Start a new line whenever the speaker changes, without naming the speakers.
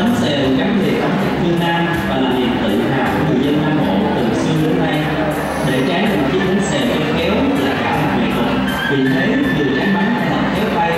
bánh xèo gắn liền ẩm thực phương Nam và là niềm tự hào của người dân Nam Bộ từ xưa đến nay. Để tráng một chiếc bánh xèo kéo là cả một nghệ thuật. Vì thế, người tráng bánh phải thật khéo tay,